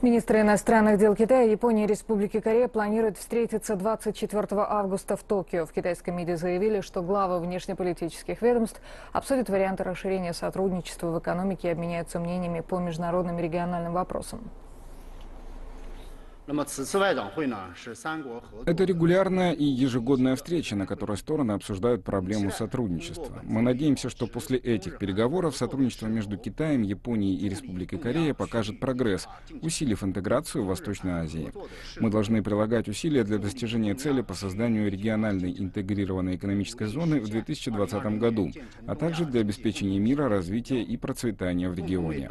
Министры иностранных дел Китая, Японии и Республики Корея планируют встретиться 24 августа в Токио. В китайском МИДе заявили, что главы внешнеполитических ведомств обсудят варианты расширения сотрудничества в экономике и обменяются мнениями по международным и региональным вопросам. Это регулярная и ежегодная встреча, на которой стороны обсуждают проблему сотрудничества. Мы надеемся, что после этих переговоров сотрудничество между Китаем, Японией и Республикой Корея покажет прогресс, усилив интеграцию в Восточной Азии. Мы должны прилагать усилия для достижения цели по созданию региональной интегрированной экономической зоны в 2020 году, а также для обеспечения мира, развития и процветания в регионе.